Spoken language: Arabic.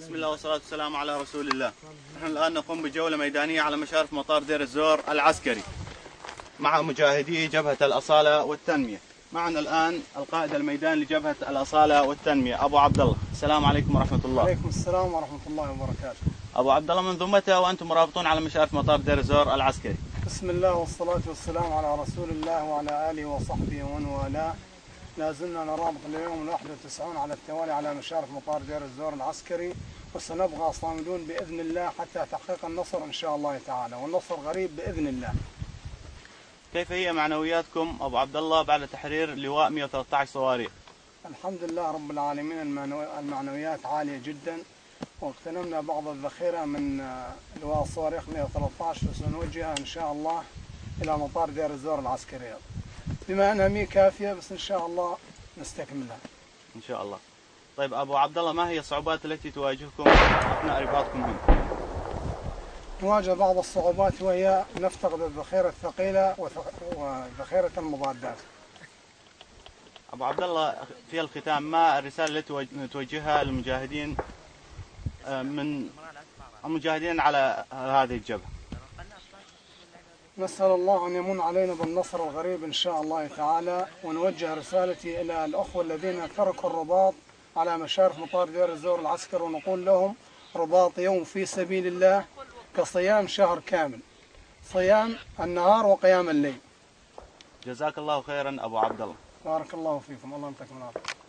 بسم الله والصلاة والسلام على رسول الله. نحن الآن نقوم بجولة ميدانية على مشارف مطار دير الزور العسكري مع مجاهدي جبهة الأصالة والتنمية. معنا الآن القائد الميدان لجبهة الأصالة والتنمية أبو عبد الله. السلام عليكم ورحمة الله. وعليكم السلام ورحمة الله وبركاته أبو عبد الله منذ متى وأنتم مرابطون على مشارف مطار دير الزور العسكري؟ بسم الله والصلاة والسلام على رسول الله وعلى آله وصحبه ومن والاه لا زلنا نرابط اليوم ال 91 على التوالي على مشارف مطار دير الزور العسكري وسنبقى صامدون بإذن الله حتى تحقيق النصر إن شاء الله تعالى والنصر غريب بإذن الله كيف هي معنوياتكم أبو عبد الله بعد تحرير لواء 113 صواريخ؟ الحمد لله رب العالمين المعنو- المعنويات عالية جدا واغتنمنا بعض الذخيرة من آه، لواء الصواريخ 113 وسنوجهها إن شاء الله إلى مطار دير الزور العسكري بما أنها مي كافية بس إن شاء الله نستكملها إن شاء الله. طيب أبو عبد الله ما هي الصعوبات التي تواجهكم أثناء رباطكم به؟ نواجه بعض الصعوبات وهي نفتقد الذخيرة الثقيلة وذخيرة المضادات أبو عبد الله في الختام ما الرسالة التي توج- توجهها للمجاهدين آه، من المجاهدين على هذه الجبهة؟ نسأل الله أن يمن علينا بالنصر الغريب إن شاء الله تعالى ونوجه رسالتي إلى الأخوة الذين تركوا الرباط على مشارف مطار دير الزور العسكر ونقول لهم رباط يوم في سبيل الله كصيام شهر كامل. صيام النهار وقيام الليل. جزاك الله خيرا أبو عبد الله. بارك الله فيكم. الله يعطيكم العافية